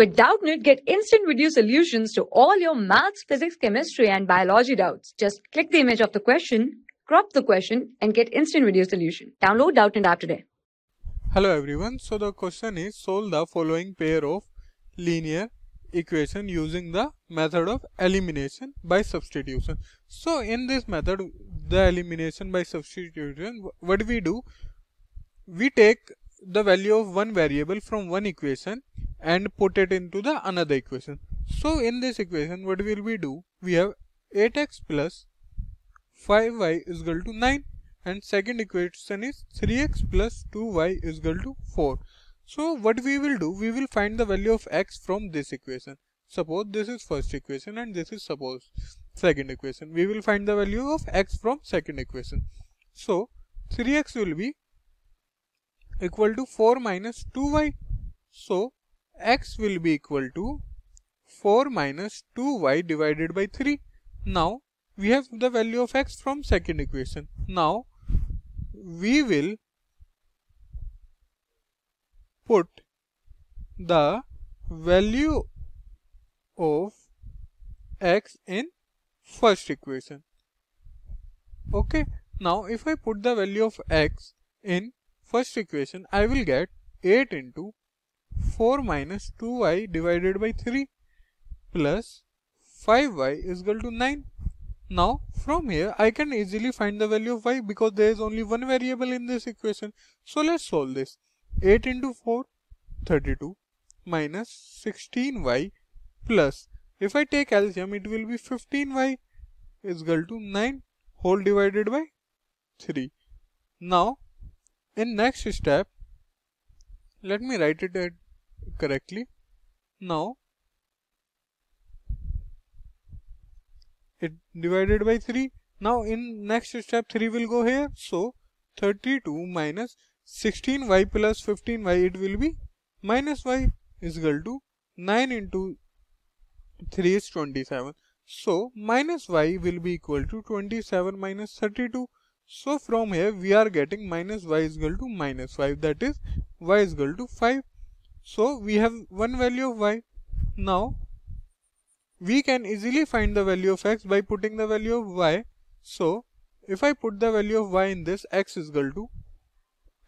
With Doubtnut, get instant video solutions to all your maths, physics, chemistry, and biology doubts. Just click the image of the question, crop the question, and get instant video solution. Download Doubtnut app today. Hello everyone. So the question is solve the following pair of linear equation using the method of elimination by substitution. So in this method the elimination by substitution what we do we take the value of one variable from one equation and put it into the another equation. So in this equation what will we do? We have 8x plus 5y is equal to 9 and second equation is 3x plus 2y is equal to 4. So what we will do? We will find the value of x from this equation. Suppose this is first equation and this is suppose second equation. We will find the value of x from second equation. So 3x will be equal to 4 minus 2y. So x will be equal to 4 minus 2y divided by 3. Now we have the value of x from second equation. Now we will put the value of x in first equation. Okay. Now if I put the value of x in first equation, I will get 8 into 4 minus 2y divided by 3 plus 5y is equal to 9. Now from here I can easily find the value of y because there is only one variable in this equation. So let's solve this. 8 into 4 32 minus 16y plus if I take LCM it will be 15y is equal to 9 whole divided by 3. Now in next step let me write it correctly? Now it divided by 3 now in next step 3 will go here. So 32 minus 16y plus 15y it will be minus y is equal to 9 into 3 is 27 so minus y will be equal to 27 minus 32 so from here we are getting minus y is equal to minus 5 that is y is equal to 5. So we have one value of y. Now we can easily find the value of x by putting the value of y. So if I put the value of y in this x is equal to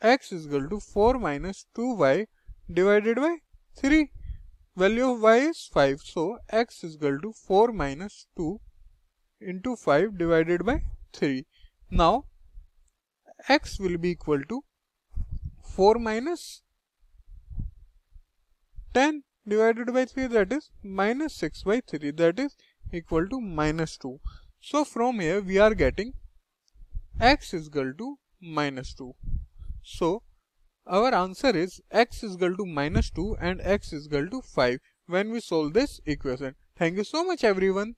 x is equal to 4 minus 2y divided by 3. Value of y is 5. So x is equal to 4 minus 2 into 5 divided by 3. Now x will be equal to 4 minus 10 divided by 3 that is minus 6 by 3 that is equal to minus 2. So from here we are getting x is equal to minus 2. So our answer is x is equal to minus 2 and x is equal to 5 when we solve this equation. Thank you so much everyone.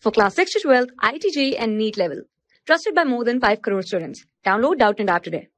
For class 6 to 12, IIT JEE and NEET level. Trusted by more than 5 crore students. Download Doubtnut app today.